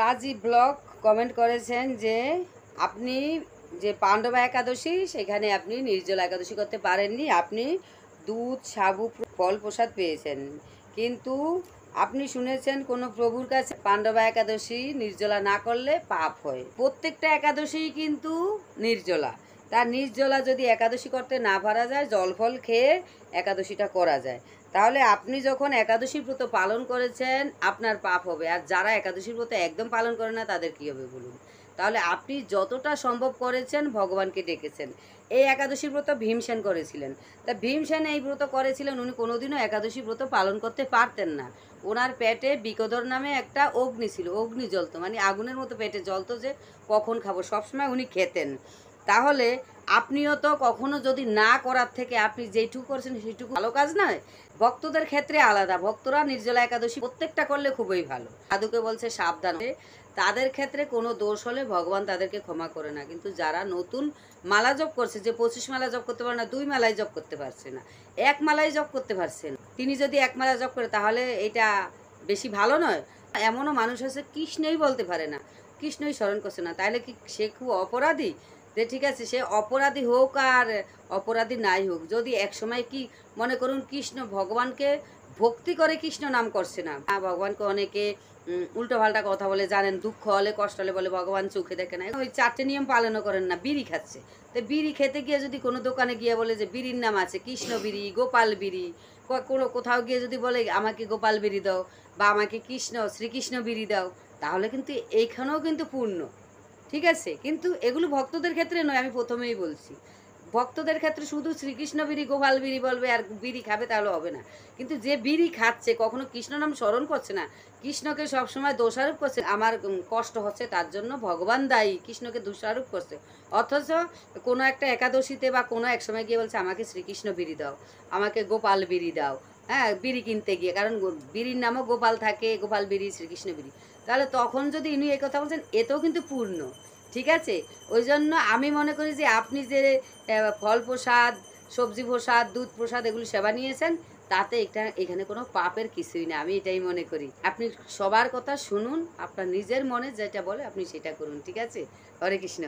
Rajib blog comment করেছেন যে আপনি যে পাণ্ডবা একাদশী, সেখানে আপনি নির্জলা একাদশী করতে পারেননি। আপনি দুধ, সাবু ফল প্রসাদ পেয়েছেন। কিন্তু আপনি শুনেছেন কোনো প্রভুর কাছে পাণ্ডবা একাদশী নির্জলা না করলে পাপ হয়। প্রত্যেকটা একাদশী কিন্তু নির্জলা। তার নির্জলা যদি একাদশী করতে না পারা যায়, জল ফল খেয়ে একাদশীটা করা যায়। তাহলে আপনি যখন একাদশী ব্রত পালন করেছেন, আপনার পাপ হবে। আর যারা একাদশীর ব্রত একদম পালন করে না, তাদের কি হবে বলুন? তাহলে আপনি যতটা সম্ভব করেছেন, ভগবানকে ডেকেছেন। এই একাদশী ব্রত ভীমসেন করেছিলেন। তা ভীমসেন এই ব্রত করেছিলেন, উনি কোনোদিনও একাদশী ব্রত পালন করতে পারতেন না। ওনার পেটে বিকদর নামে একটা অগ্নি ছিল অগ্নি জ্বলতো মানে আগুনের মতো পেটে জ্বলতো যে কখন খাব, সবসময় উনি খেতেন। তাহলে আপনিও তো কখনো যদি না করার থেকে আপনি যেটুকু করছেন সেটুকু ভালো কাজ নয়। ভক্তদের ক্ষেত্রে আলাদা, ভক্তরা নির্জলা একাদশী প্রত্যেকটা করলে খুবই ভালো। সাধুকে বলছে সাবধান। তাদের ক্ষেত্রে কোনো দোষ হলে ভগবান তাদেরকে ক্ষমা করে না। কিন্তু যারা নতুন মালা জপ করছে, যে পঁচিশ মালা জপ করতে পারে না, দুই মালাই জপ করতে পারছে না। এক মালাই জপ করতে পারছে না। তিনি যদি এক মালা জপ করে, তাহলে এটা বেশি ভালো নয়। এমনও মানুষ আছে, কৃষ্ণই বলতে পারে না। কৃষ্ণই স্মরণ করছে না। তাহলে কি সে খুব অপরাধী? যে ঠিক আছে, সে অপরাধী হোক আর অপরাধী নাই হোক, যদি এক সময় কি মনে করুন কৃষ্ণ ভগবানকে ভক্তি করে কৃষ্ণ নাম করছে না? ভগবানকে অনেকে উল্টো পাল্টা কথা বলে, জানেন, দুঃখ হলে, কষ্ট হলে বলে, ভগবান চোখে দেখে না। ওই চারটে নিয়ম পালনও করেন না, বিড়ি খাচ্ছে। তো বিড়ি খেতে গিয়ে যদি কোনো দোকানে গিয়ে বলে যে, বিড়ির নাম আছে, কৃষ্ণ বিড়ি, গোপাল বিড়ি কোনো কোথাও গিয়ে যদি বলে, আমাকে গোপাল বিড়ি দাও বা আমাকে কৃষ্ণ, শ্রীকৃষ্ণ বিড়ি দাও, তাহলে কিন্তু এইখানেও কিন্তু পূর্ণ। ঠিক আছে? কিন্তু এগুলো ভক্তদের ক্ষেত্রে নয়, আমি প্রথমেই বলছি। ভক্তদের ক্ষেত্রে শুধু শ্রীকৃষ্ণ বিড়ি, গোপাল বিড়ি বলবে আর বিড়ি খাবে তাহলে হবে না। কিন্তু যে বিড়ি খাচ্ছে, কখনো কৃষ্ণ নাম স্মরণ করছে না, কৃষ্ণকে সবসময় দোষারোপ করছে। আমার কষ্ট হচ্ছে তার জন্য ভগবান দায়ী, কৃষ্ণকে দোষারোপ করছে। অথচ কোনো একটা একাদশীতে বা কোনো এক সময় গিয়ে বলছে, আমাকে শ্রীকৃষ্ণ বিড়ি দাও, আমাকে গোপাল বিড়ি দাও। হ্যাঁ বিড়ি কিনতে গিয়ে, কারণ বিড়ির নামও গোপাল থাকে, গোপাল বিড়ি, শ্রীকৃষ্ণ বিড়ি। তাহলে তখন যদি ইনি এই কথা বলছেন, এতেও কিন্তু পূর্ণ, ঠিক আছে? ওই জন্য আমি মনে করি যে আপনি যে ফল প্রসাদ, সবজি প্রসাদ, দুধ প্রসাদ এগুলো সেবা নিয়েছেন, তাতে এটা এখানে কোনো পাপের কিছুই না আমি এটাই মনে করি। আপনি সবার কথা শুনুন, আপনার নিজের মনে যেটা বলে আপনি সেটা করুন, ঠিক আছে? হরে কৃষ্ণ।